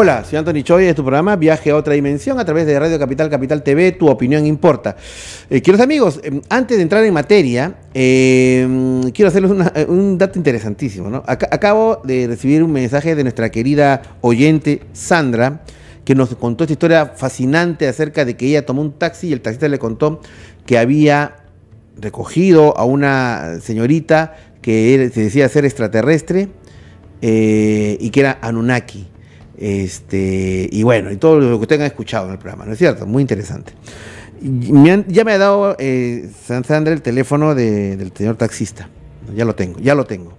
Hola, soy Anthony Choi, de tu programa Viaje a otra dimensión a través de Radio Capital Capital TV, tu opinión importa. Eh, queridos amigos, eh, antes de entrar en materia, eh, quiero hacerles eh, un dato interesantísimo. ¿no? Ac- acabo de recibir un mensaje de nuestra querida oyente Sandra, que nos contó esta historia fascinante acerca de que ella tomó un taxi y el taxista le contó que había recogido a una señorita que se decía ser extraterrestre eh, y que era Anunnaki. Este, y bueno, y todo lo que ustedes han escuchado en el programa, ¿no es cierto? Muy interesante. Ya me ha dado eh, San Sandra el teléfono de- del señor taxista. Ya lo tengo, ya lo tengo.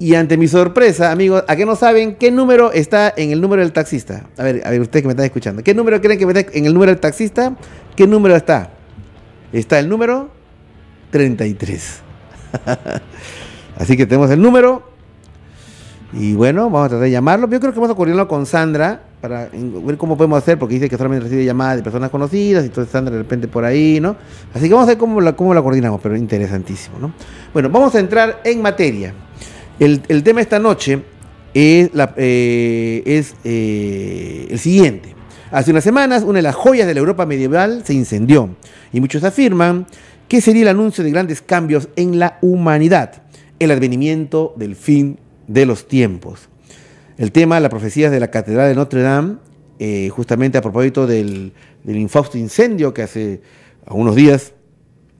Y ante mi sorpresa, amigos, ¿a qué no saben qué número está en el número del taxista? A ver, a ver, ustedes que me están escuchando. ¿Qué número creen que está en el número del taxista? ¿Qué número está? Está el número 33. Así que tenemos el número. Y bueno, vamos a tratar de llamarlo. Yo creo que vamos a coordinarlo con Sandra para ver cómo podemos hacer, porque dice que solamente recibe llamadas de personas conocidas, y entonces Sandra de repente por ahí, ¿no? Así que vamos a ver cómo la, cómo la coordinamos, pero interesantísimo, ¿no? Bueno, vamos a entrar en materia. El, el tema esta noche es, eh, es eh, el siguiente. Hace unas semanas, una de las joyas de la Europa medieval se incendió, y muchos afirman que sería el anuncio de grandes cambios en la humanidad, el advenimiento del fin de los tiempos. El tema, las profecías de la Catedral de Notre Dame, eh, justamente a propósito del, del infausto incendio que hace algunos días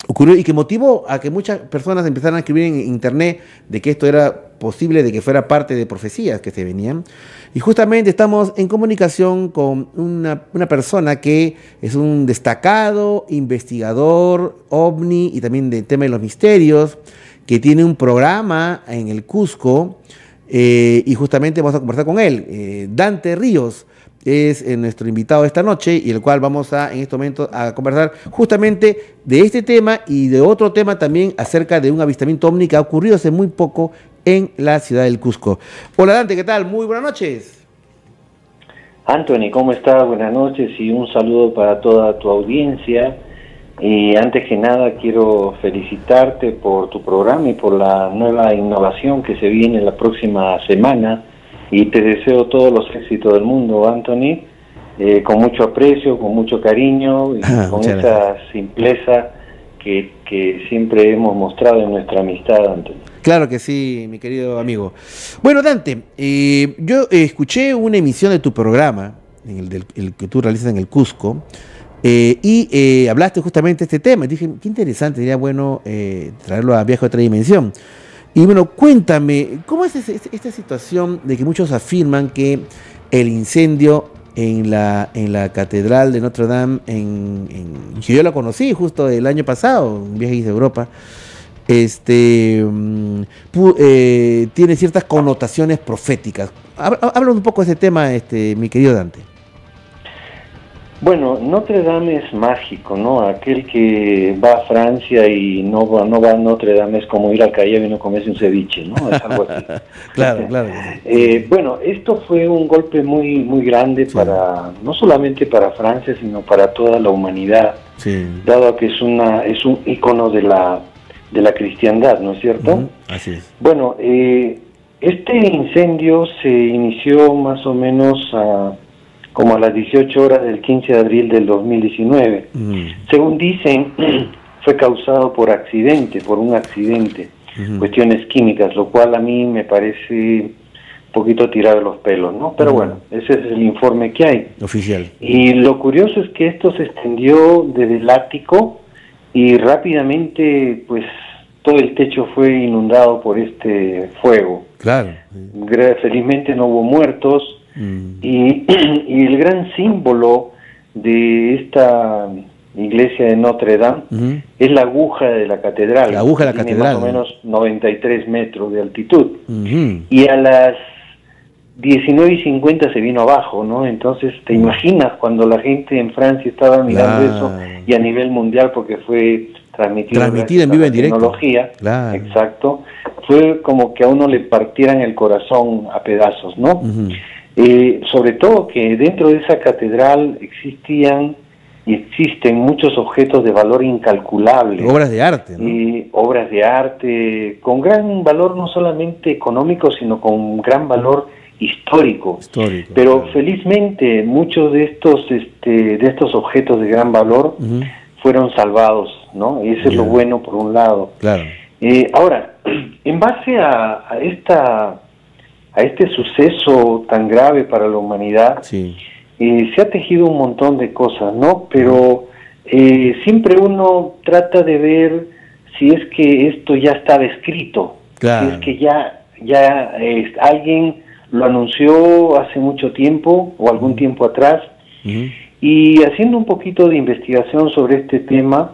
ocurrió y que motivó a que muchas personas empezaran a escribir en internet de que esto era posible, de que fuera parte de profecías que se venían. Y justamente estamos en comunicación con una, una persona que es un destacado investigador ovni y también del tema de los misterios, que tiene un programa en el Cusco eh, y justamente vamos a conversar con él. Eh, Dante Ríos es eh, nuestro invitado esta noche y el cual vamos a en este momento a conversar justamente de este tema y de otro tema también acerca de un avistamiento ovni que ha ocurrido hace muy poco en la ciudad del Cusco. Hola Dante, ¿qué tal? Muy buenas noches. Anthony, ¿cómo estás? Buenas noches y un saludo para toda tu audiencia. Y antes que nada quiero felicitarte por tu programa y por la nueva innovación que se viene la próxima semana. Y te deseo todos los éxitos del mundo, Anthony, eh, con mucho aprecio, con mucho cariño y Ah, con esa simpleza que, que siempre hemos mostrado en nuestra amistad, Anthony. Claro que sí, mi querido amigo. Bueno, Dante, eh, yo escuché una emisión de tu programa, en el, del- el que tú realizas en el Cusco, eh, y eh, hablaste justamente de este tema. Dije, qué interesante, sería bueno eh, traerlo a Viaje a otra dimensión. Y bueno, cuéntame, ¿cómo es ese- esta situación de que muchos afirman que el incendio en la, en la Catedral de Notre Dame, en, en- que yo la conocí justo el año pasado, un viaje a Europa, este, mm, eh, tiene ciertas connotaciones proféticas. Háblanos un poco de ese tema, este, mi querido Dante. Bueno, Notre Dame es mágico, ¿no? Aquel que va a Francia y no va, no va a Notre Dame es como ir al Callao y no comerse un ceviche, ¿no? Es algo así. Claro, claro. Eh, bueno, esto fue un golpe muy muy grande para no solamente para Francia, sino para toda la humanidad, Sí. dado que es una es un icono de la de la cristiandad, ¿no es cierto? Así es. Bueno, eh, este incendio se inició más o menos a, como a las 18 horas del 15 de abril del 2019. Ujú, Según dicen, fue causado por accidente, por un accidente, ujú. cuestiones químicas, lo cual a mí me parece un poquito tirado de los pelos, ¿no? Pero bueno, ese es el informe que hay. Oficial. Y lo curioso es que esto se extendió desde el ático y rápidamente, pues, todo el techo fue inundado por este fuego. Claro. Felizmente no hubo muertos Mm, y, y el gran símbolo de esta iglesia de Notre Dame es la aguja de la catedral. La aguja de la Tiene catedral, Más o ¿no? menos 93 metros de altitud. Y a las 19 y 50 se vino abajo, ¿no? Entonces, ¿te imaginas cuando la gente en Francia estaba mirando Claro. eso y a nivel mundial porque fue transmitido, Transmitido en vivo en directo. tecnología, Claro. exacto, fue como que a uno le partieran el corazón a pedazos, ¿no? Eh, sobre todo que dentro de esa catedral existían y existen muchos objetos de valor incalculable Obras de arte, ¿no? y obras de arte con gran valor no solamente económico, sino con gran valor histórico. Histórico, Pero claro. felizmente muchos de estos, este, de estos objetos de gran valor fueron salvados, ¿no? Y eso es lo bueno por un lado. Claro. Eh, ahora, en base a, a esta a este suceso tan grave para la humanidad, Sí. eh, se ha tejido un montón de cosas, ¿no? Pero eh, siempre uno trata de ver si es que esto ya estaba escrito, Claro. si es que ya ya eh, alguien lo anunció hace mucho tiempo o algún tiempo atrás. Y haciendo un poquito de investigación sobre este tema,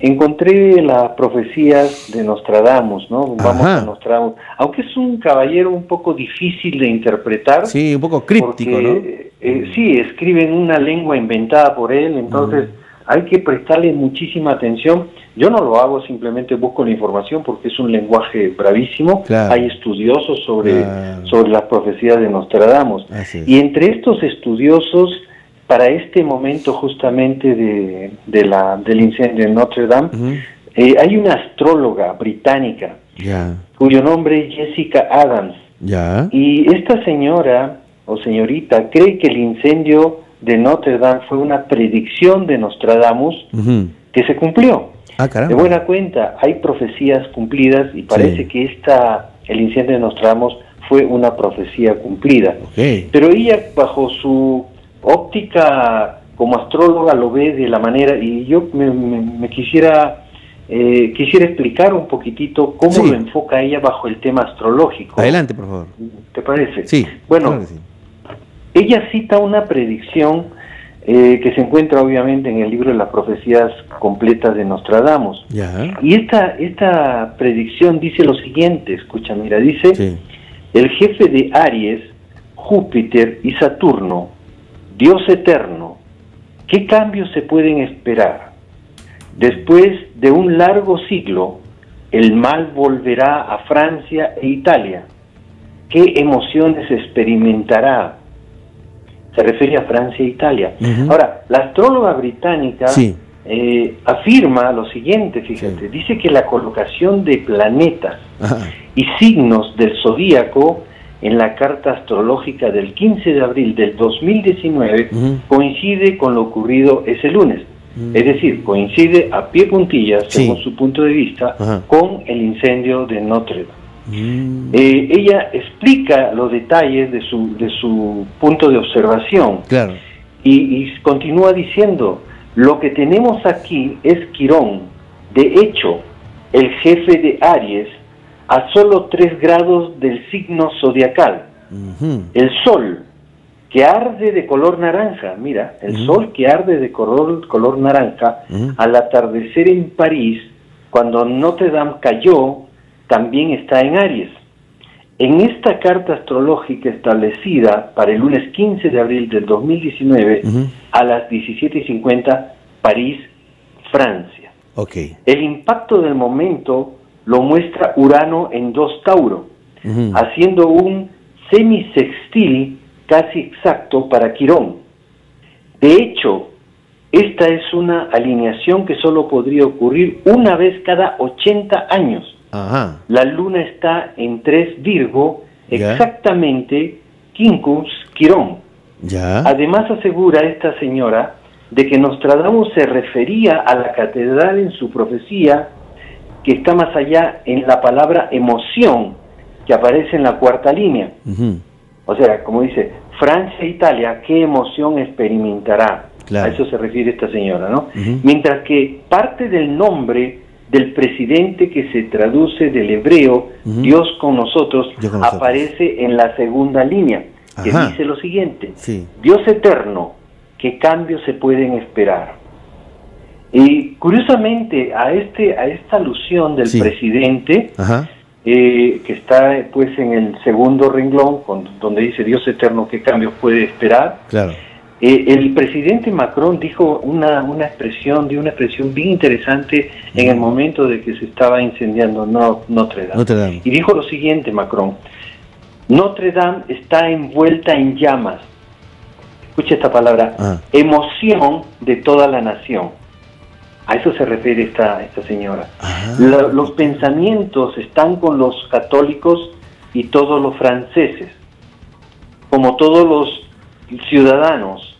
encontré las profecías de Nostradamus, ¿no? Vamos Ajá. a Nostradamus. Aunque es un caballero un poco difícil de interpretar. Sí, un poco críptico, porque, eh, sí, escribe en una lengua inventada por él, entonces hay que prestarle muchísima atención. Yo no lo hago, simplemente busco la información porque es un lenguaje bravísimo. Claro. Hay estudiosos sobre, Claro. sobre las profecías de Nostradamus. Es. Y entre estos estudiosos, para este momento justamente de, de la, del incendio en Notre Dame, eh, hay una astróloga británica cuyo nombre es Jessica Adams. Y esta señora o señorita cree que el incendio de Notre Dame fue una predicción de Nostradamus Ujú. que se cumplió. Ah, De buena cuenta, hay profecías cumplidas y parece Sí. que esta, el incendio de Nostradamus fue una profecía cumplida. Pero ella, bajo su óptica como astróloga, lo ve de la manera, y yo me, me- me quisiera, eh, quisiera explicar un poquitito cómo Sí. lo enfoca ella bajo el tema astrológico. Adelante, por favor. ¿Te parece? Sí. Bueno, claro que sí. ella cita una predicción eh, que se encuentra obviamente en el libro de las profecías completas de Nostradamus. Ya. Y esta, esta predicción dice lo siguiente, escucha, mira, dice, Sí. el jefe de Aries, Júpiter y Saturno, Dios eterno, ¿qué cambios se pueden esperar? Después de un largo siglo, el mal volverá a Francia e Italia. ¿Qué emociones experimentará? Se refiere a Francia e Italia. Ahora, la astróloga británica Sí. eh, afirma lo siguiente, fíjate, Sí. dice que la colocación de planetas Ajá. y signos del zodíaco en la carta astrológica del 15 de abril del 2019 Ujú. coincide con lo ocurrido ese lunes. Es decir, coincide a pie puntillas, Sí. según su punto de vista, con el incendio de Notre Dame. Mm. Eh, ella explica los detalles de su, de su punto de observación Claro. y, y continúa diciendo, lo que tenemos aquí es Quirón, de hecho, el jefe de Aries, a solo tres grados del signo zodiacal. El sol, que arde de color naranja, mira, el sol que arde de color, color naranja, al atardecer en París, cuando Notre Dame cayó, también está en Aries. En esta carta astrológica establecida para el lunes 15 de abril del 2019, Ujú. a las 17.50, París, Francia. Ok. El impacto del momento lo muestra Urano en dos Tauro, Ujú. haciendo un semisextil casi exacto para Quirón. De hecho, esta es una alineación que solo podría ocurrir una vez cada 80 años. Ajá. La luna está en 3 Virgo, exactamente Quincus Quirón. Ya. Además asegura esta señora de que Nostradamus se refería a la catedral en su profecía que está más allá en la palabra emoción que aparece en la cuarta línea. O sea, como dice, Francia e Italia, ¿qué emoción experimentará? Claro. A eso se refiere esta señora, ¿no? Mientras que parte del nombre del presidente que se traduce del hebreo. Dios con nosotros, Dios con nosotros. aparece en la segunda línea, que Ajá. dice lo siguiente, Sí. Dios eterno, ¿qué cambios se pueden esperar? Y curiosamente a este a esta alusión del Sí. presidente Ajá. eh, que está pues en el segundo renglón con- donde dice Dios eterno qué cambios puede esperar Claro. eh, el presidente Macron dijo una, una expresión dio una expresión bien interesante en el momento de que se estaba incendiando No- Notre Dame Notre Dame. y dijo lo siguiente Macron Notre Dame está envuelta en llamas escucha esta palabra Ah. emoción de toda la nación a eso se refiere esta, esta señora Ajá. la- los pensamientos están con los católicos y todos los franceses. como todos los ciudadanos,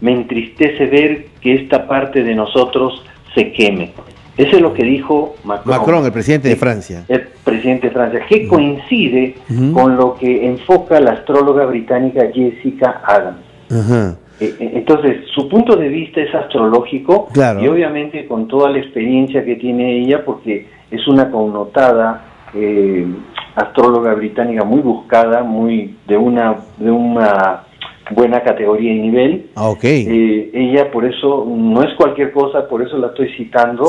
me entristece ver que esta parte de nosotros se queme. Eso es lo que dijo Macron. Macron, el presidente de Francia. El presidente de Francia, que coincide con lo que enfoca la astróloga británica Jessica Adams. Eh, entonces, su punto de vista es astrológico y obviamente con toda la experiencia que tiene ella, porque es una connotada eh, astróloga británica muy buscada, muy de una de una buena categoría y nivel. Ah, eh, ella por eso no es cualquier cosa, por eso la estoy citando,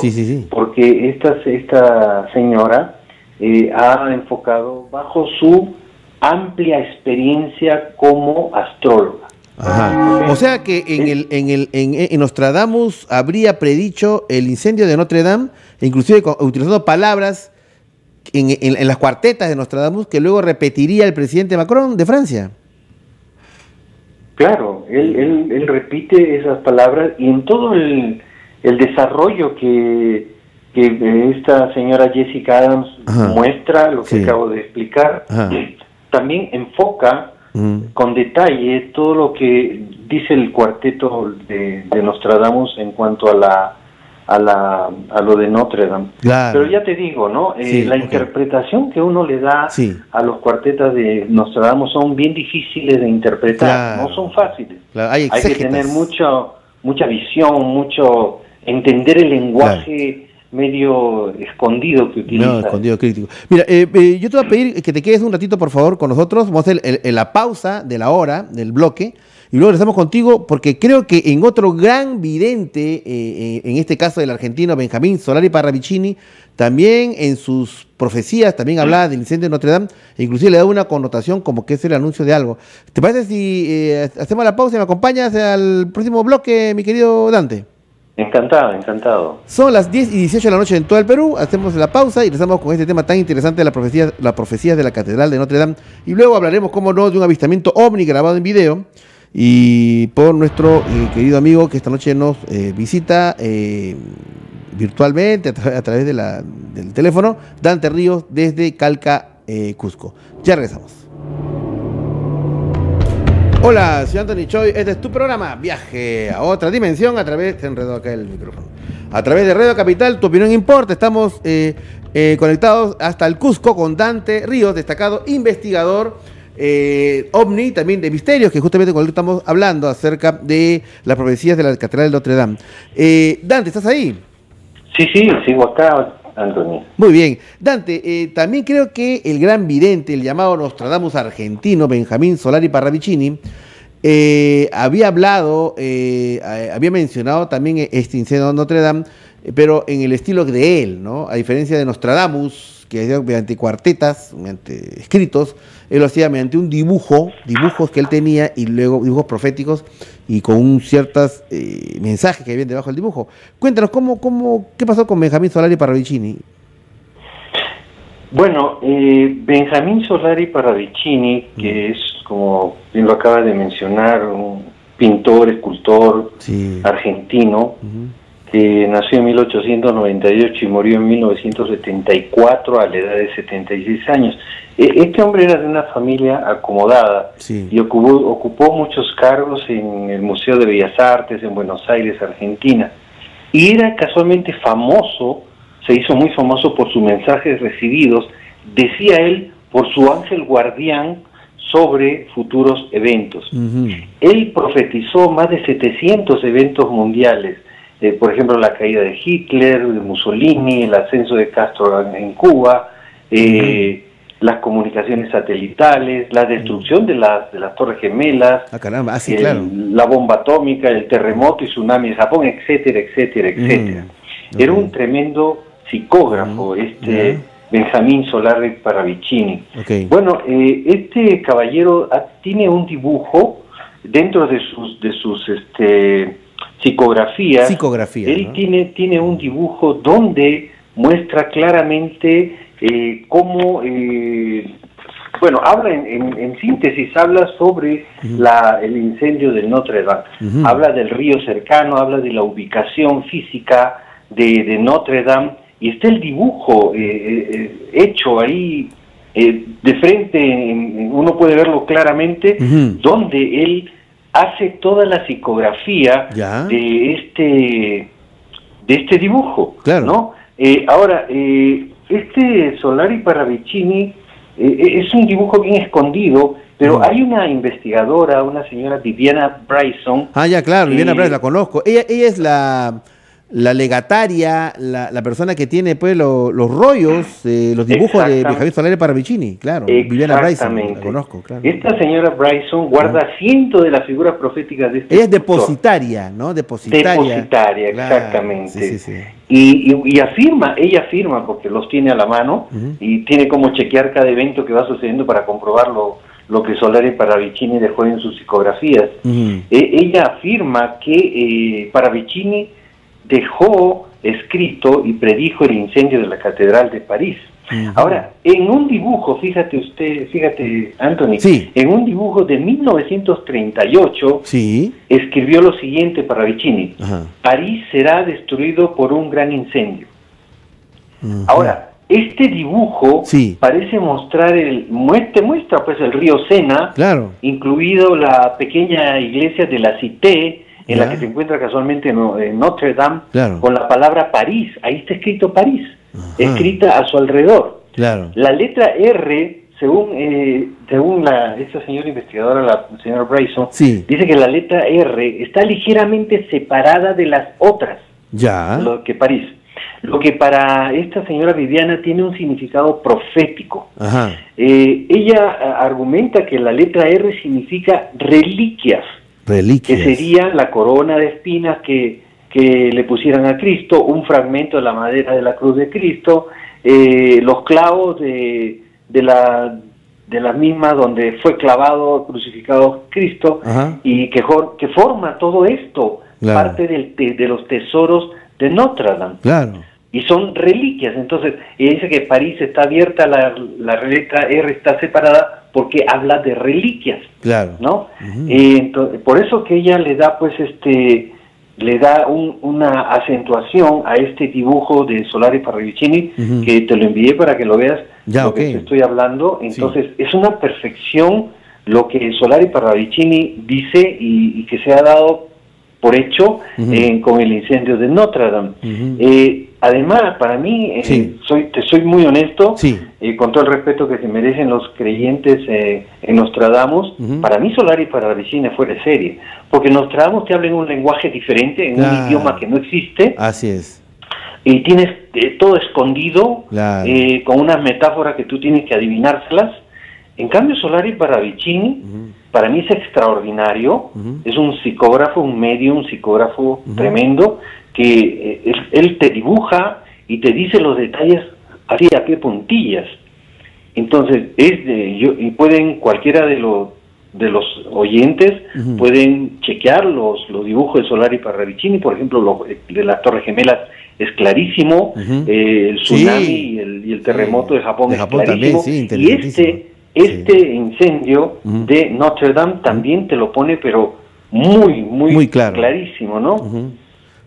porque esta, esta señora eh, ha enfocado bajo su amplia experiencia como astróloga. O sea que en el, en el en, Nostradamus habría predicho el incendio de Notre Dame, inclusive utilizando palabras en, en, las cuartetas de Nostradamus que luego repetiría el presidente Macron de Francia. Claro, él, él, repite esas palabras y en todo el, desarrollo que, que, esta señora Jessica Adams muestra, lo que acabo de explicar, también enfoca con detalle todo lo que dice el cuarteto de, de Nostradamus en cuanto a la a, la, a lo de Notre Dame. Pero ya te digo, ¿no? Eh, la interpretación que uno le da a los cuartetas de Nostradamus son bien difíciles de interpretar, no son fáciles. Hay, que tener mucho, mucha visión, mucho entender el lenguaje medio escondido que utiliza. No, escondido crítico. Mira, eh, eh, yo te voy a pedir que te quedes un ratito, por favor, con nosotros. Vamos a hacer la pausa de la hora, del bloque y luego estamos contigo porque creo que en otro gran vidente, eh, eh, en este caso del argentino Benjamín Solari Parravicini, también en sus profecías también hablaba del incendio de Notre Dame e inclusive le da una connotación como que es el anuncio de algo. ¿Te parece si hacemos la pausa y me acompañas al próximo bloque, mi querido Dante? Encantado, encantado. Son las 10 y 18 de la noche en todo el Perú. Hacemos la pausa y empezamos con este tema tan interesante de la profecía, la profecía de la Catedral de Notre Dame. Y luego hablaremos, como no, de un avistamiento ovni grabado en video y por nuestro eh, querido amigo que esta noche nos eh, visita eh, virtualmente a, través del teléfono, Dante Ríos desde Calca, Cusco. Ya regresamos. Hola, soy Anthony Choi, este es tu programa, Viaje a otra dimensión a través, se enredó acá el micrófono, a través de Radio Capital, tu opinión importa, estamos conectados hasta el Cusco con Dante Ríos, destacado investigador eh, OVNI, también de misterios, que justamente con estamos hablando acerca de las profecías de la Catedral de Notre Dame. Eh, Dante, ¿estás ahí? Sí, sí, sigo acá, Muy bien. Dante, eh, también creo que el gran vidente, el llamado Nostradamus argentino, Benjamín Solari Parravicini, eh, había hablado, había mencionado también este incendio de Notre Dame, pero en el estilo de él, ¿no? A diferencia de Nostradamus, que mediante cuartetas, mediante escritos, él lo hacía mediante un dibujo, dibujos que él tenía y luego dibujos proféticos y con ciertos eh, mensajes que había debajo del dibujo. Cuéntanos, ¿cómo, cómo, ¿qué pasó con Benjamín Solari Parravicini? Bueno, eh, Benjamín Solari Parravicini, que es, como bien lo acaba de mencionar, un pintor, escultor argentino, que nació en 1898 y murió en 1974 a la edad de 76 años. E, este hombre era de una familia acomodada y ocupó, ocupó, muchos cargos en el Museo de Bellas Artes en Buenos Aires, Argentina. Y era casualmente famoso, se hizo muy famoso por sus mensajes recibidos, decía él, por su ángel guardián sobre futuros eventos. Él profetizó más de 700 eventos mundiales, eh, por ejemplo, la caída de Hitler, de Mussolini, el ascenso de Castro en Cuba, eh, las comunicaciones satelitales, la destrucción de las, de las Torres Gemelas, ah, caramba. Ah, la bomba atómica, el terremoto y tsunami de Japón, etcétera, etcétera, etcétera. Era un tremendo psicógrafo, este Benjamín Solari Paravicini. Bueno, eh, este caballero tiene un dibujo dentro de sus, de sus este, psicografías. Psicografía, él tiene, tiene un dibujo donde muestra claramente eh, cómo, eh, bueno, habla en, síntesis, habla sobre la, el incendio de Notre Dame, habla del río cercano, habla de la ubicación física de, Notre Dame, y está el dibujo eh, eh, hecho ahí eh, de frente, uno puede verlo claramente, donde él hace toda la psicografía de este de este dibujo, claro. ¿no? Eh, ahora, eh, este Solari Paravicini es un dibujo bien escondido, pero hay una investigadora, una señora Viviana Bryson. Ah, ya, claro, Viviana Bryson, la conozco. Ella, ella es la la legataria, la, la, persona que tiene pues los rollos, eh, los dibujos de Javier Solari Paravicini, claro. Viviana Bryson, la conozco, claro. Esta señora Bryson guarda cientos de las figuras proféticas de este Ella es depositaria, ¿no? Depositaria. Depositaria, exactamente. Y, y, afirma, ella afirma, porque los tiene a la mano, y tiene como chequear cada evento que va sucediendo para comprobar lo, lo que Solari Paravicini dejó en sus psicografías. E, ella afirma que eh, Paravicini dejó escrito y predijo el incendio de la Catedral de París. Ahora, en un dibujo, fíjate usted, fíjate, Anthony, en un dibujo de 1938, sí. escribió lo siguiente para Vicini, París será destruido por un gran incendio. Ahora, este dibujo parece mostrar el muestra, muestra pues el río Sena, claro. incluido la pequeña iglesia de la Cité, en la que se encuentra casualmente en Notre Dame, con la palabra París. Ahí está escrito París, escrita a su alrededor. Claro. La letra R, según eh, según la, esta señora investigadora, la señora Bryson, dice que la letra R está ligeramente separada de las otras. Ya. Lo que París. Lo que para esta señora Viviana tiene un significado profético. Eh, ella argumenta que la letra R significa reliquias. Que sería la corona de espinas que, que le pusieran a Cristo, un fragmento de la madera de la cruz de Cristo, eh, los clavos de, de, la, de la misma donde fue clavado, crucificado Cristo, y que, que forma todo esto, parte del, de, los tesoros de Notre Dame. Claro. Y son reliquias. Entonces, y dice que París está abierta, la, la letra R está separada porque habla de reliquias, claro. ¿no? Eh, por eso que ella le da, pues, este, le da una acentuación a este dibujo de Solari Parravicini, que te lo envié para que lo veas, ya, lo que te estoy hablando. Entonces, es una perfección lo que Solari Parravicini dice y, que se ha dado por hecho eh, con el incendio de Notre Dame. Además, para mí, eh, soy, te soy muy honesto, eh, con todo el respeto que se merecen los creyentes eh, en Nostradamus, para mí Solari para la fuera de serie, porque Nostradamus te habla en un lenguaje diferente, en un idioma que no existe. Así es. Y tienes todo escondido, con unas metáforas que tú tienes que adivinárselas. En cambio, Solari para Vicini, para mí es extraordinario, es un psicógrafo, un medio, un psicógrafo tremendo, que eh, él, te dibuja y te dice los detalles así a qué puntillas. Entonces, es de, yo, y pueden cualquiera de los de los oyentes pueden chequear los, los dibujos de Solari Parravicini, por ejemplo, lo, de las Torres Gemelas es clarísimo, eh, el tsunami y, el, terremoto de Japón es clarísimo, y este, este incendio de Notre Dame también te lo pone, pero muy, muy, clarísimo, ¿no?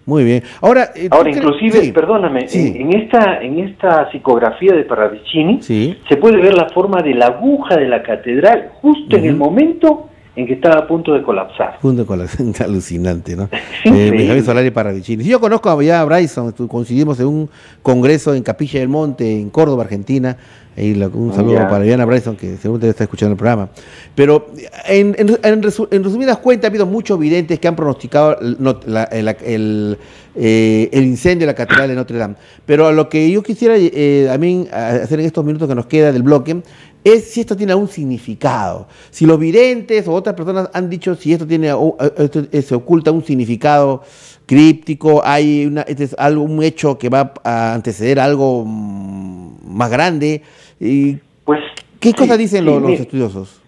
Muy bien. Ahora, eh, Ahora inclusive, perdóname, en, esta en esta psicografía de Parravicini se puede ver la forma de la aguja de la catedral justo en el momento en que estaba a punto de colapsar. Punto de colapsar, alucinante, ¿no? eh, Solari Parravicini. Yo conozco ya a Bryson, coincidimos en un congreso en Capilla del Monte, en Córdoba, Argentina, un saludo para Diana Bryson, que seguramente está escuchando el programa. Pero en, resumidas cuentas, ha habido muchos videntes que han pronosticado el, eh, el, incendio de la Catedral de Notre Dame. Pero lo que yo quisiera eh, también hacer en estos minutos que nos queda del bloque es si esto tiene algún significado. Si los videntes o otras personas han dicho si esto tiene eh, se oculta un significado críptico, hay una, este es algo, un hecho que va a anteceder algo mm, más grande. Y, pues, ¿Qué cosas dicen los, estudiosos?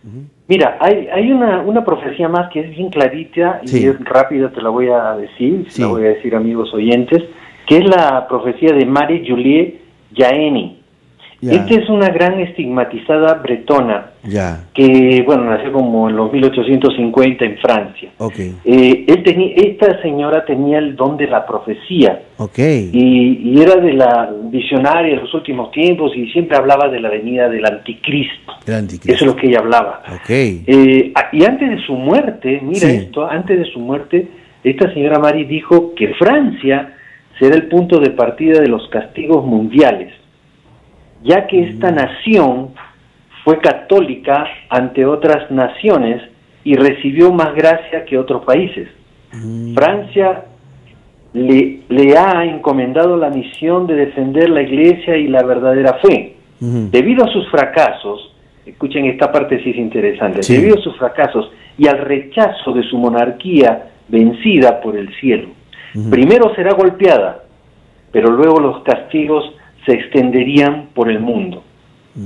Mira, hay, hay una, una profecía más que es bien clarita y es rápida, te la voy a decir, te la voy a decir amigos oyentes, que es la profecía de Marie Julie Jaeni. Esta es una gran estigmatizada bretona ya. que, bueno, nació como en los 1850 en Francia. Okay. Eh, él tenía, esta señora tenía el don de la profecía. Okay. Y, era de la visionaria de los últimos tiempos y siempre hablaba de la venida del anticristo. El anticristo. Eso es lo que ella hablaba. Okay. Eh, y antes de su muerte, mira esto, antes de su muerte, esta señora Mari dijo que Francia será el punto de partida de los castigos mundiales ya que esta mm. nación fue católica ante otras naciones y recibió más gracia que otros países. Mm. Francia le, le, ha encomendado la misión de defender la iglesia y la verdadera fe. Debido a sus fracasos, escuchen esta parte sí es interesante, debido a sus fracasos y al rechazo de su monarquía vencida por el cielo, primero será golpeada, pero luego los castigos se extenderían por el mundo.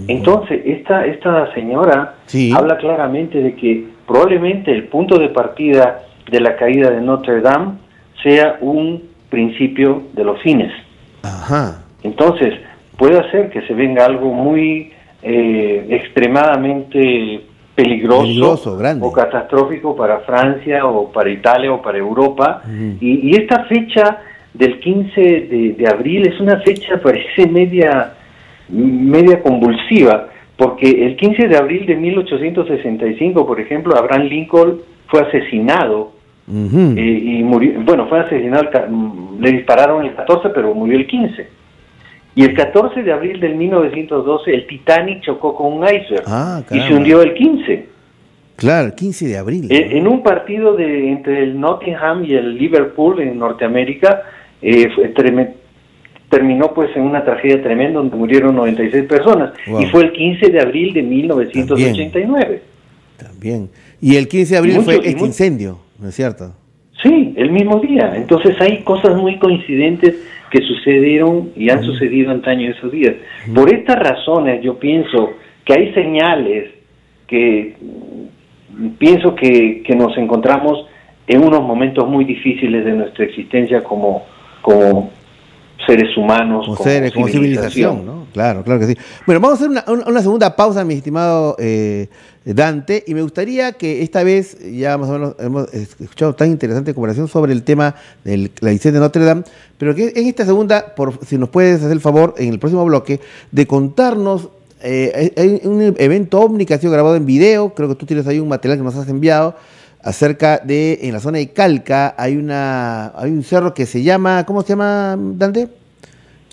Entonces, esta, esta señora habla claramente de que probablemente el punto de partida de la caída de Notre Dame sea un principio de los fines. Entonces, puede ser que se venga algo muy eh, extremadamente peligroso, o catastrófico para Francia o para Italia o para Europa. y, y, esta fecha del 15 de, abril es una fecha, parece media, media convulsiva, porque el 15 de abril de 1865, por ejemplo, Abraham Lincoln fue asesinado eh, y murió, bueno, fue asesinado, le dispararon el 14, pero murió el 15. Y el 14 de abril del 1912, el Titanic chocó con un iceberg ah, y se hundió el 15. Claro, 15 de abril. En, un partido de, entre el Nottingham y el Liverpool en Norteamérica, eh, terminó pues en una tragedia tremenda donde murieron 96 personas y fue el 15 de abril de 1989. También. Y el 15 de abril fue este incendio, ¿no es cierto? Sí, el mismo día. Entonces hay cosas muy coincidentes que sucedieron y han sucedido antaño esos días. Por estas razones yo pienso que hay señales que pienso que, que nos encontramos en unos momentos muy difíciles de nuestra existencia como, como seres humanos, como, seres, como civilización, ¿no? Claro, claro que sí. Bueno, vamos a hacer una, segunda pausa, mi estimado eh, Dante, y me gustaría que esta vez, ya más o menos hemos escuchado tan interesante conversación sobre el tema de la licencia de Notre Dame, pero que en esta segunda, por, si nos puedes hacer el favor, en el próximo bloque, de contarnos eh, hay un evento OVNI que ha sido grabado en video, creo que tú tienes ahí un material que nos has enviado, acerca de, en la zona de Calca, hay, una, hay un cerro que se llama, ¿cómo se llama, Dante?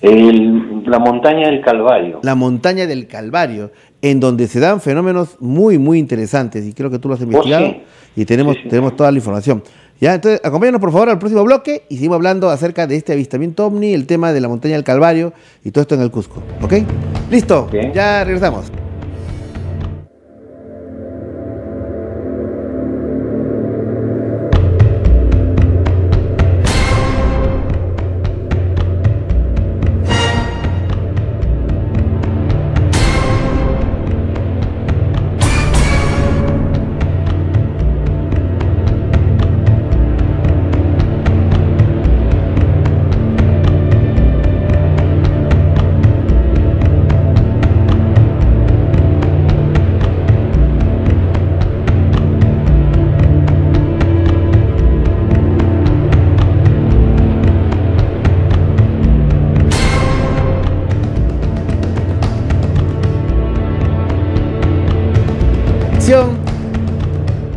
la montaña del Calvario. La montaña del Calvario, en donde se dan fenómenos muy, muy interesantes, y creo que tú lo has oh, investigado, y tenemos, tenemos toda la información. Ya, entonces, acompáñanos por favor al próximo bloque y seguimos hablando acerca de este avistamiento ovni, el tema de la montaña del Calvario y todo esto en el Cusco. ¿Ok? Listo, ya regresamos.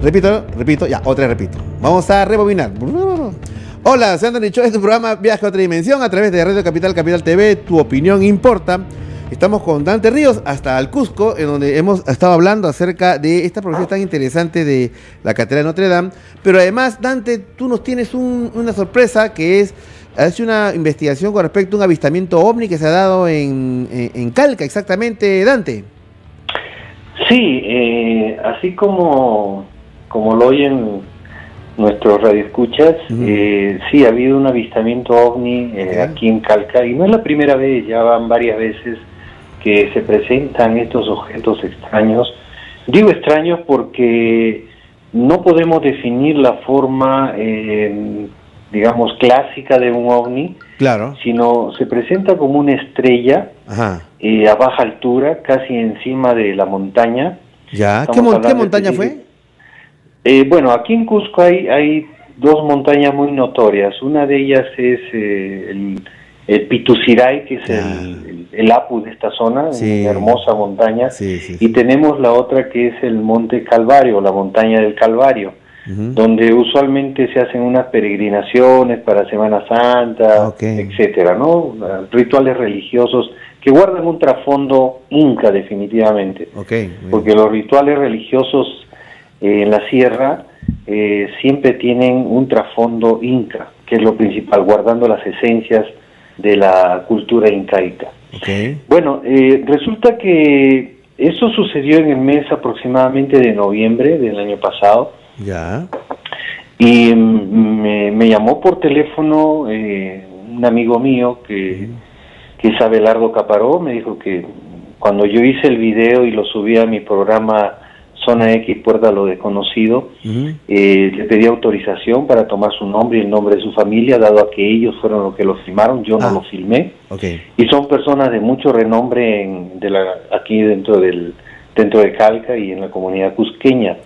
Repito, repito, ya, otra repito. Vamos a rebobinar. Hola, soy Anthony Cho, este programa Viaje a otra dimensión a través de Radio Capital Capital TV. Tu opinión importa. Estamos con Dante Ríos hasta el Cusco, en donde hemos estado hablando acerca de esta profesión tan interesante de la Catedral de Notre Dame. Pero además, Dante, tú nos tienes una sorpresa que es, has una investigación con respecto a un avistamiento ovni que se ha dado en, en Calca, exactamente, Dante. Sí, eh, así como como lo oyen nuestros radioescuchas, eh, sí, ha habido un avistamiento ovni eh, aquí en Calca, y no es la primera vez, ya van varias veces que se presentan estos objetos extraños. Digo extraños porque no podemos definir la forma, eh, digamos, clásica de un ovni, claro. sino se presenta como una estrella a baja altura, casi encima de la montaña. Ya, ¿qué, montaña fue? Bueno, aquí en Cusco hay, hay dos montañas muy notorias. Una de ellas es el el Pituciray, que es el, Apu de esta zona, una hermosa montaña, y tenemos la otra que es el Monte Calvario, la montaña del Calvario, donde usualmente se hacen unas peregrinaciones para Semana Santa, etcétera, ¿no? Rituales religiosos que guardan un trasfondo inca definitivamente, porque los rituales religiosos eh, en la sierra eh, siempre tienen un trasfondo inca, que es lo principal, guardando las esencias de la cultura incaica. Bueno, eh, resulta que eso sucedió en el mes aproximadamente de noviembre del año pasado. Ya. Y mm, me, llamó por teléfono eh, un amigo mío que, que es Abelardo Caparó, me dijo que cuando yo hice el video y lo subí a mi programa Zona X, Puerta a lo Desconocido, eh, le pedí autorización para tomar su nombre y el nombre de su familia, dado a que ellos fueron los que lo filmaron, yo no ah, lo filmé. Y son personas de mucho renombre en, de la, aquí dentro del dentro de Calca y en la comunidad cusqueña.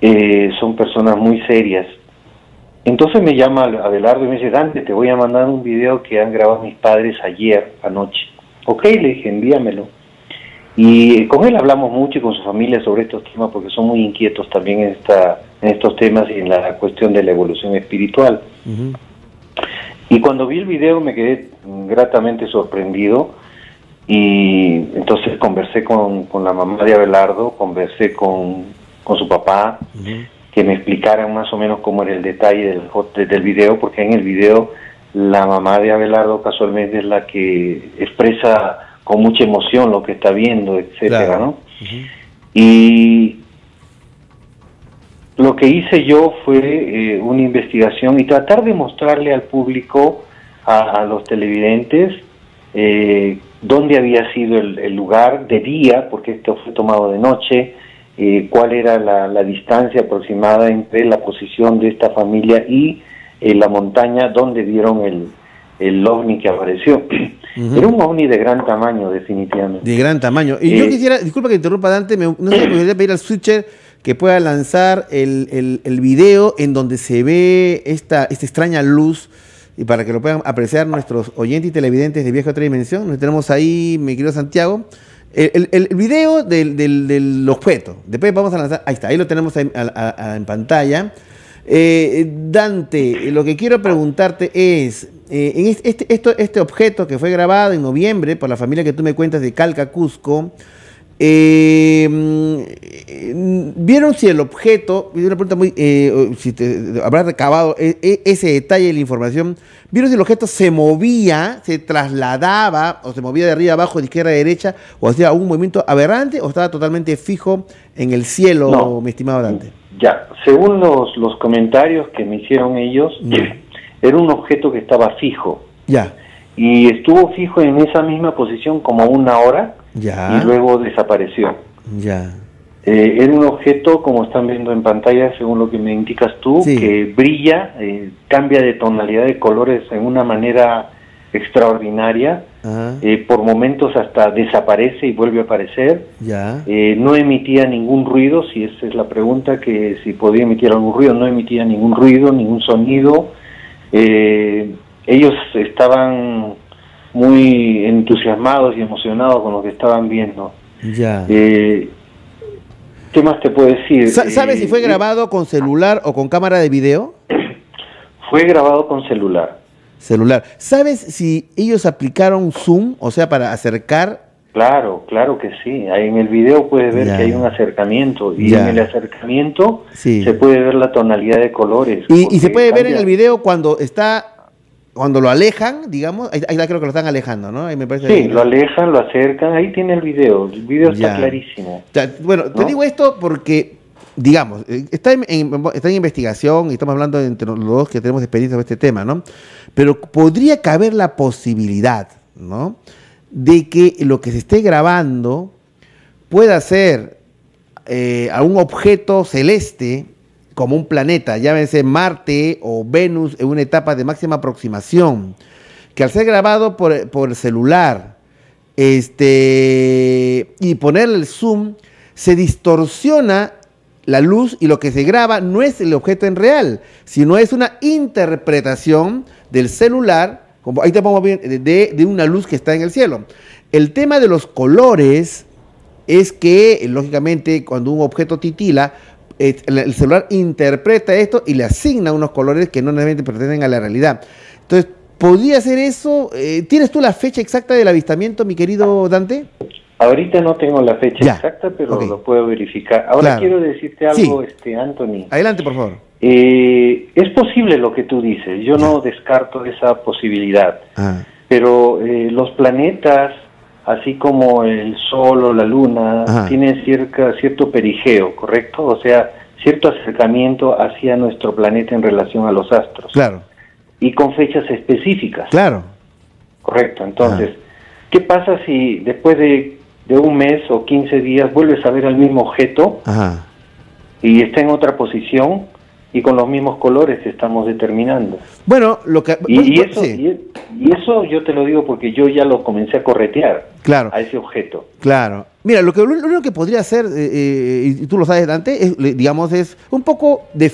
Eh, son personas muy serias. Entonces me llama Abelardo y me dice, Dante, te voy a mandar un video que han grabado mis padres ayer, anoche. Ok, le dije, envíamelo. Y con él hablamos mucho y con su familia sobre estos temas porque son muy inquietos también en, esta, en estos temas y en la cuestión de la evolución espiritual. Y cuando vi el video me quedé gratamente sorprendido y entonces conversé con, la mamá de Abelardo, conversé con, su papá, que me explicaran más o menos cómo era el detalle del, del video, porque en el video la mamá de Abelardo casualmente es la que expresa con mucha emoción lo que está viendo, etcétera, ¿no? Y lo que hice yo fue eh, una investigación y tratar de mostrarle al público, a, los televidentes, eh, dónde había sido el, lugar de día, porque esto fue tomado de noche, eh, cuál era la, distancia aproximada entre la posición de esta familia y la montaña donde vieron el, el ovni que apareció. Era un ovni de gran tamaño, definitivamente. De gran tamaño. Y yo eh, quisiera, disculpa que interrumpa Dante, me, no sé si me pedir al switcher que pueda lanzar el, el, video en donde se ve esta, esta extraña luz y para que lo puedan apreciar nuestros oyentes y televidentes de Vieja Otra Dimensión. Nos tenemos ahí, mi querido Santiago, el, el, video del, del, objeto. Después vamos a lanzar, ahí está, ahí lo tenemos en pantalla. Eh, Dante, lo que quiero preguntarte es, eh, en este, esto, este objeto que fue grabado en noviembre por la familia que tú me cuentas de Calca, Cusco, eh, mm, ¿Vieron si el objeto, una pregunta muy, si te, habrá recabado e, e, ese detalle de la información, ¿vieron si el objeto se movía, se trasladaba o se movía de arriba abajo, de izquierda a derecha, o hacía un movimiento aberrante o estaba totalmente fijo en el cielo, mi estimado Dante? Ya, según los, los comentarios que me hicieron ellos, era un objeto que estaba fijo. Ya. Y estuvo fijo en esa misma posición como una hora ya. y luego desapareció. Ya. Eh, era un objeto, como están viendo en pantalla, según lo que me indicas tú, que brilla, eh, cambia de tonalidad de colores en una manera extraordinaria. Eh, por momentos hasta desaparece y vuelve a aparecer. Ya. Eh, no emitía ningún ruido, si esa es la pregunta, que si podía emitir algún ruido, no emitía ningún ruido, ningún sonido. Eh, ellos estaban muy entusiasmados y emocionados con lo que estaban viendo. Ya. ¿Qué más te puedo decir? ¿Sabes si fue grabado con celular o con cámara de video? Fue grabado con celular celular. ¿Sabes si ellos aplicaron Zoom, o sea, para acercar? Claro, claro que sí. Ahí en el video puedes ver que hay un acercamiento y en el acercamiento se puede ver la tonalidad de colores. Y, se puede ver en el video cuando está cuando lo alejan, digamos, ahí, creo que lo están alejando, ¿no? Ahí me parece sí, lo alejan, lo acercan, ahí tiene el video, el video está clarísimo. bueno, te digo esto porque digamos, eh, está en, está en investigación y estamos hablando entre los dos que tenemos experiencia sobre este tema, ¿no? Pero podría caber la posibilidad, ¿no? De que lo que se esté grabando pueda ser eh, algún objeto celeste como un planeta, llámese Marte o Venus en una etapa de máxima aproximación, que al ser grabado por, por celular, este, y ponerle el zoom, se distorsiona la luz y lo que se graba no es el objeto en real, sino es una interpretación del celular, como ahí te pongo bien, de, una luz que está en el cielo. El tema de los colores es que, lógicamente, cuando un objeto titila, el celular interpreta esto y le asigna unos colores que no necesariamente pertenecen a la realidad. Entonces, ¿podría ser eso? Eh, ¿Tienes tú la fecha exacta del avistamiento, mi querido Dante? Ahorita no tengo la fecha exacta, pero lo puedo verificar. Ahora quiero decirte algo, este Anthony. Adelante, por favor. Eh, es posible lo que tú dices, yo no descarto esa posibilidad, ah. pero eh, los planetas así como el Sol o la Luna, tienen cierto perigeo, ¿correcto? O sea, cierto acercamiento hacia nuestro planeta en relación a los astros. Claro. Y con fechas específicas. Claro. Correcto. Entonces, ¿qué pasa si después de, un mes o 15 días vuelves a ver el mismo objeto y está en otra posición? y con los mismos colores estamos determinando. Bueno, lo que y, eso y, eso yo te lo digo porque yo ya lo comencé a corretear claro, a ese objeto. Claro. Mira, lo que lo único que podría hacer eh, eh, y tú lo sabes Dante, es, digamos es un poco de,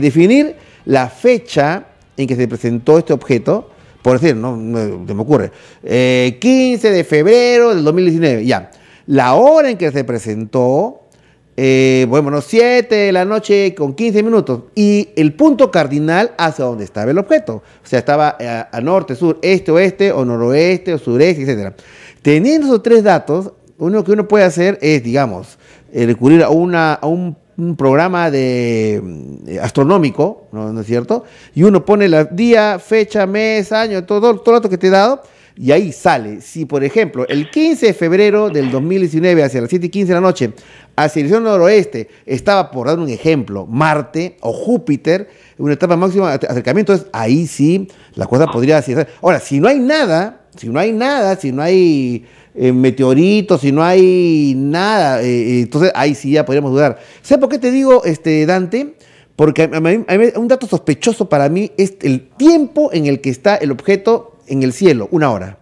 definir la fecha en que se presentó este objeto. Por decir, no, se me ocurre, 15 eh, de febrero del 2019, ya. La hora en que se presentó, eh, bueno, 7 de la noche con 15 minutos. Y el punto cardinal hacia donde estaba el objeto. O sea, estaba eh, a, norte, sur, este, oeste, o noroeste, o sureste, etc. Teniendo esos tres datos, único que uno puede hacer es, digamos, eh, recurrir a, una, a un, programa de, astronómico, ¿no, es cierto? Y uno pone el día, fecha, mes, año, todo, todo el dato que te he dado y ahí sale. Si, por ejemplo, el 15 de febrero del 2019, hacia las 7 y 15 de la noche, hacia el noroeste, estaba, por dar un ejemplo, Marte o Júpiter, una etapa máxima de acercamiento, entonces ahí sí la cosa podría ser. Ahora, si no hay nada, si no hay nada, si no hay eh, meteoritos, si no hay nada, eh, eh, entonces ahí sí ya podríamos dudar. ¿Sabes por qué te digo, este, Dante? Porque un dato sospechoso para mí es el tiempo en el que está el objeto en el cielo, una hora.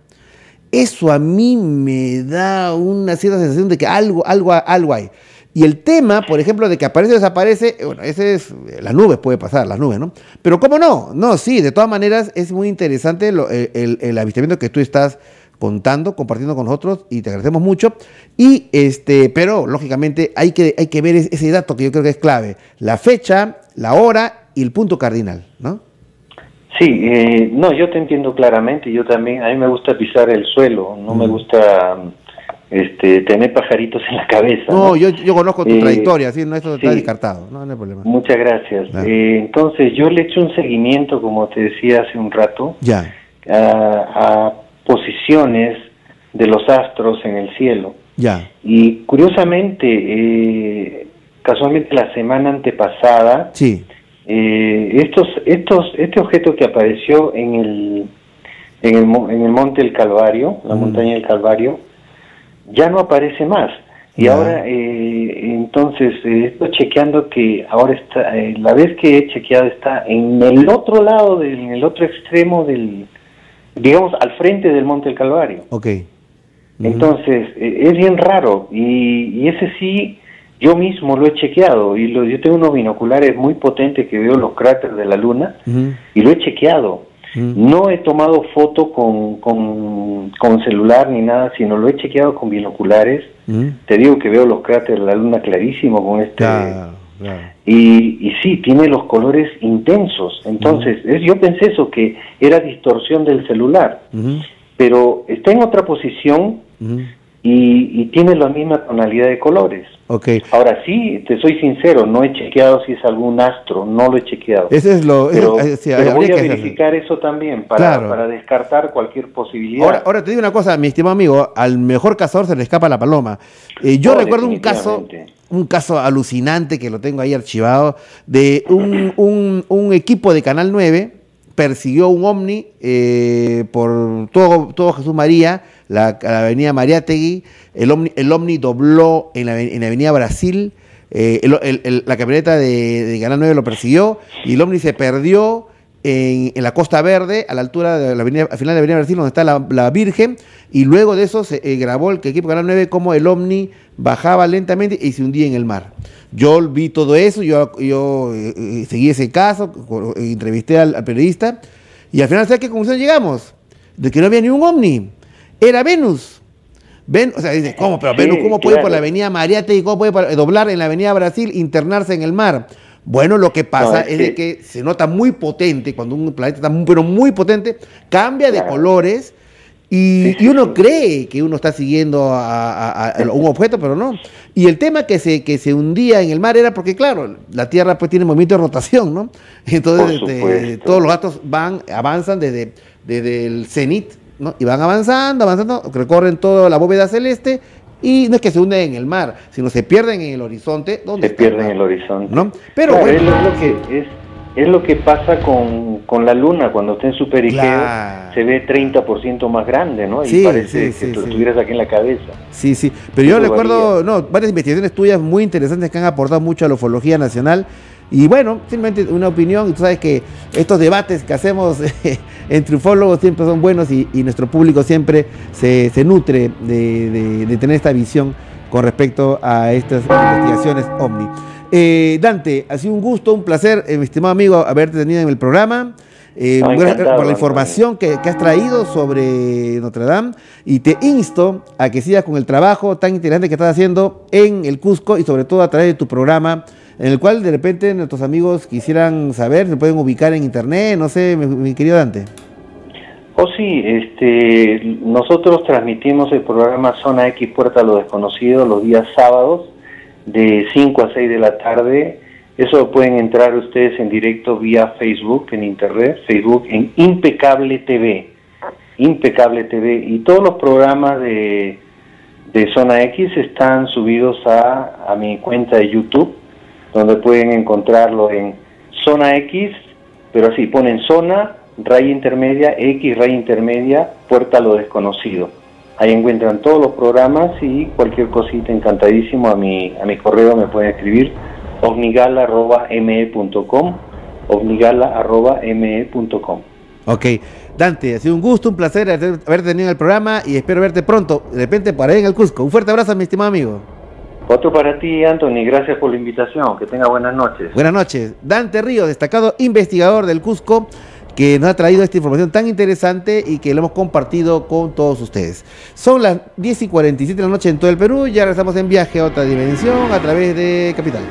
Eso a mí me da una cierta sensación de que algo, algo, algo hay. Y el tema, por ejemplo, de que aparece o desaparece, bueno, ese es, las nubes puede pasar, las nubes, ¿no? Pero ¿cómo no? No, sí, de todas maneras es muy interesante el, avistamiento que tú estás contando, compartiendo con nosotros y te agradecemos mucho. Y este, pero lógicamente hay que, hay que ver ese dato que yo creo que es clave, la fecha, la hora y el punto cardinal, ¿no? Sí, eh, no, yo te entiendo claramente. Yo también, a mí me gusta pisar el suelo, no me gusta este, tener pajaritos en la cabeza. No, Yo, yo conozco tu eh, trayectoria, ¿sí? no, eso está descartado, no, hay problema. Muchas gracias. Eh, entonces, yo le he hecho un seguimiento, como te decía hace un rato, ya. A, posiciones de los astros en el cielo. Ya. Y curiosamente, casualmente la semana antepasada, sí eh, estos, estos, este objeto que apareció en el, en el, en el monte del Calvario, la mm. montaña del Calvario, ya no aparece más. Y ahora, eh, entonces, eh, estoy chequeando que ahora está, eh, la vez que he chequeado está en el otro lado, del, en el otro extremo del, digamos, al frente del Monte del Calvario. Ok. Entonces, es bien raro. Y, y ese sí, yo mismo lo he chequeado y lo, yo tengo unos binoculares muy potentes que veo los cráteres de la luna y lo he chequeado. No he tomado foto con, con, celular ni nada, sino lo he chequeado con binoculares. Te digo que veo los cráteres de la luna clarísimo con este... Y, y sí, tiene los colores intensos. Entonces, yo pensé eso, que era distorsión del celular. Pero está en otra posición y, tiene la misma tonalidad de colores. Okay. Ahora sí, te soy sincero, no he chequeado si es algún astro, no lo he chequeado. Ese es lo. Pero, voy a verificar eso también para, para descartar cualquier posibilidad. Ahora, ahora, te digo una cosa, mi estimado amigo, al mejor cazador se le escapa la paloma. Eh, yo recuerdo un caso, un caso alucinante que lo tengo ahí archivado de un, un, un equipo de Canal 9 persiguió un ovni eh, por todo, todo Jesús María, la, avenida Mariátegui, el ovni, el ovni dobló en la, en la avenida Brasil, eh, la camioneta de, de, Canal 9 lo persiguió y el ovni se perdió en, la Costa Verde, a la altura de la al final de la Avenida Brasil, donde está la, Virgen, y luego de eso se eh, grabó el equipo Canal 9 como el Omni bajaba lentamente y se hundía en el mar. Yo vi todo eso, yo, yo eh, seguí ese caso, entrevisté al, periodista, y al final, ¿sabes qué conclusión llegamos? De que no había ni un Omni, era Venus. Ven, o sea, dice, ¿cómo? Pero Venus, ¿cómo puede por la avenida Mariate y cómo puede doblar en la avenida Brasil, internarse en el mar? Bueno, lo que pasa es, que... se nota muy potente, cuando un planeta está muy, pero muy potente, cambia de colores y, uno cree que uno está siguiendo a, un objeto, pero no. Y el tema que se, que se hundía en el mar era porque, claro, la Tierra pues tiene movimiento de rotación, ¿no? Entonces este, todos los gatos van, avanzan desde, desde el cenit, ¿no? Y van avanzando, avanzando, recorren toda la bóveda celeste y no es que se hunden en el mar, sino se pierden en el horizonte. ¿dónde se pierden en el horizonte. ¿no? Pero bueno, es, lo que, es, es, lo que pasa con, con, la luna, cuando está en su perigeo, se ve 30% más grande, ¿no? Y parece que lo tuvieras aquí en la cabeza. Sí, sí, pero yo recuerdo, no, varias investigaciones tuyas muy interesantes que han aportado mucho a la ufología nacional y bueno, simplemente una opinión, y tú sabes que estos debates que hacemos entre ufólogos siempre son buenos y, nuestro público siempre se, nutre de, tener esta visión con respecto a estas investigaciones OVNI. Eh, Dante, ha sido un gusto, un placer, eh, mi estimado amigo, haberte tenido en el programa. Eh, por la información que, que, has traído sobre Notre Dame y te insto a que sigas con el trabajo tan interesante que estás haciendo en el Cusco y sobre todo a través de tu programa en el cual de repente nuestros amigos quisieran saber, se pueden ubicar en internet, no sé, mi, querido Dante. Oh sí, este, nosotros transmitimos el programa Zona X Puerta a lo Desconocido los días sábados de 5 a 6 de la tarde. Eso pueden entrar ustedes en directo vía Facebook, en internet, Facebook en Impecable TV, Impecable TV. Y todos los programas de, de Zona X están subidos a, a mi cuenta de YouTube donde pueden encontrarlo en zona X, pero así ponen zona, raya intermedia, X, raya intermedia, puerta a lo desconocido. Ahí encuentran todos los programas y cualquier cosita encantadísimo a mi, a mi correo me pueden escribir ovnigala.me.com ovnigala.me.com Ok, Dante, ha sido un gusto, un placer haberte tenido en el programa y espero verte pronto, de repente por ahí en el Cusco. Un fuerte abrazo, mi estimado amigo. Otro para ti, Anthony. Gracias por la invitación. Que tenga buenas noches. Buenas noches. Dante Río, destacado investigador del Cusco, que nos ha traído esta información tan interesante y que lo hemos compartido con todos ustedes. Son las 10 y 47 de la noche en todo el Perú. Ya regresamos en viaje a otra dimensión a través de Capital.